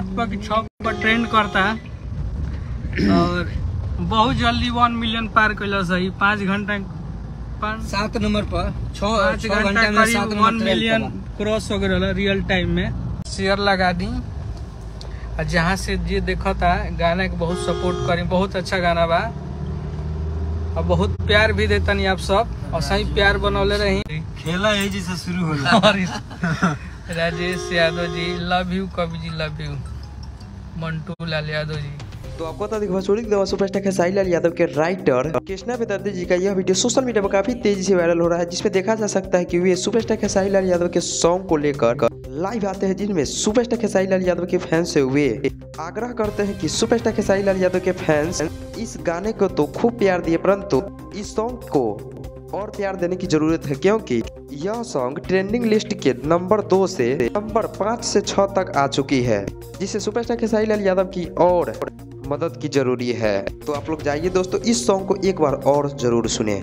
सात पर कि छः पर ट्रेंड करता और बहुत जल्दी वन मिलियन पार कैला सही पाँच घंटा सात नंबर पर छः पाँच घंटा करीब वन मिलियन क्रॉस हो गया रियल टाइम में। शेयर लगा दी। और जहाँ से ये देखा था गाना के बहुत सपोर्ट करी बहुत अच्छा गाना बा। और बहुत प्यार भी देतनी आप सब। और सही प्यार बनौले रही। खेला यही जैसे शुरू हो Rajesh Yadav ji love you Kavi ji love you Mantu Lal Yadav ji. तो आपको बता दें भोजपुरी के सुपरस्टार खेसारी लाल यादव के राइटर कृष्णा बेदर्दी जी का यह वीडियो सोशल मीडिया पर काफ़ी तेज़ी से वायरल हो रहा है, जिसमें देखा जा सकता है कि वे सुपरस्टार खेसारी लाल यादव के सॉन्ग को लेकर लाइव आते हैं, जिनमें सुपरस्टार खेसारी लाल यादव के फैंस से वे आग्रह करते हैं कि सुपरस्टार खेसारी लाल यादव के फैंस इस गाने को तो खूब प्यार दिए, परंतु इस सॉन्ग को और प्यार देने की ज़रूरत है, क्योंकि यह सॉन्ग ट्रेंडिंग लिस्ट के नंबर दो से नंबर पाँच से छः तक आ चुकी है, जिसे सुपरस्टार खेसारी लाल यादव की और मदद की ज़रूरी है। तो आप लोग जाइए दोस्तों, इस सॉन्ग को एक बार और ज़रूर सुने।